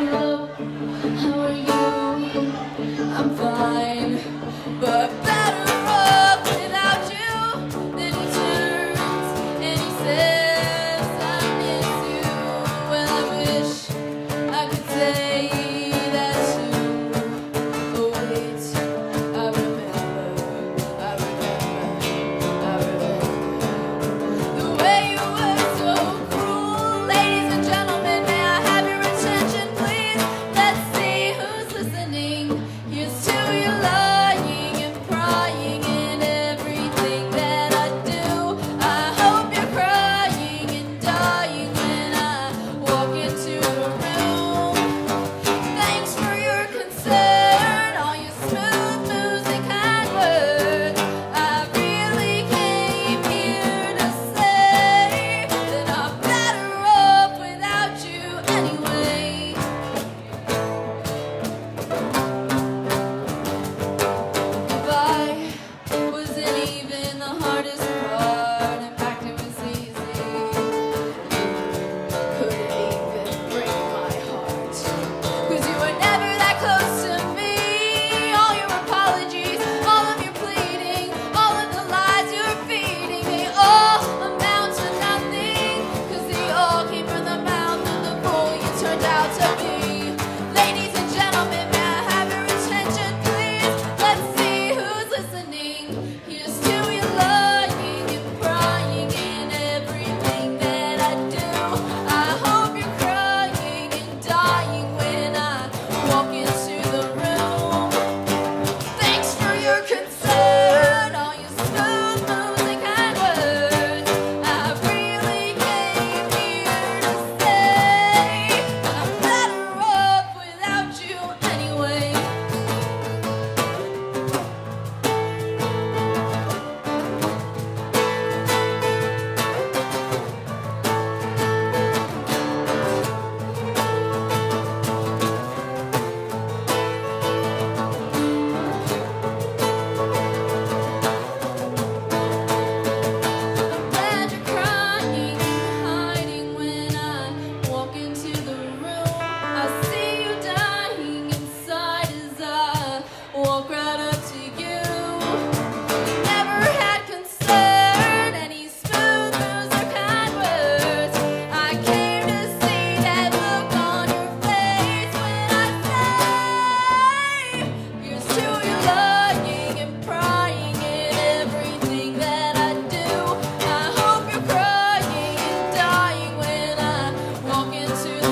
hello, how are you? into